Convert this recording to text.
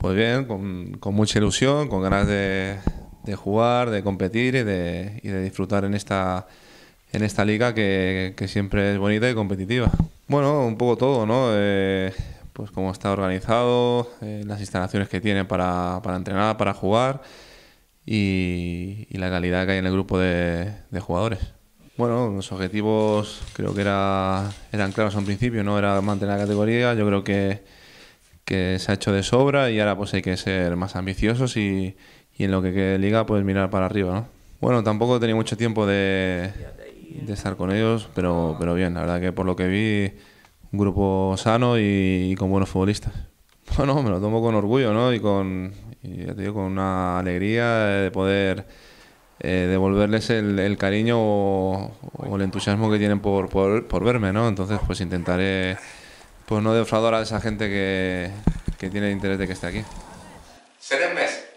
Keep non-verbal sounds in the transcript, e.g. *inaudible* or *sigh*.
Pues bien, con, mucha ilusión, con ganas de, de jugar, de competir y de, y de disfrutar en esta, en esta liga que, siempre es bonita y competitiva. Bueno, un poco todo, ¿no? Eh, pues cómo está organizado, eh, las instalaciones que tiene para, para entrenar, para jugar y, la calidad que hay en el grupo de, de jugadores. Bueno, los objetivos creo que era, eran claros al principio, no era mantener la categoría, yo creo que, que se ha hecho de sobra y ahora pues hay que ser más ambiciosos y, y en lo que quede liga pues mirar para arriba, ¿no? Bueno, tampoco he tenido mucho tiempo de, de estar con ellos, pero, pero bien, la verdad que por lo que vi, un grupo sano y, con buenos futbolistas. *laughs* Bueno, me lo tomo con orgullo, ¿no? Y con, con una alegría de poder eh, devolverles el, el cariño o, o, el entusiasmo que tienen por, por, por, verme, ¿no? Entonces, pues intentaré pues no defraudar a esa gente que, que tiene interés de que esté aquí. Seré Messi.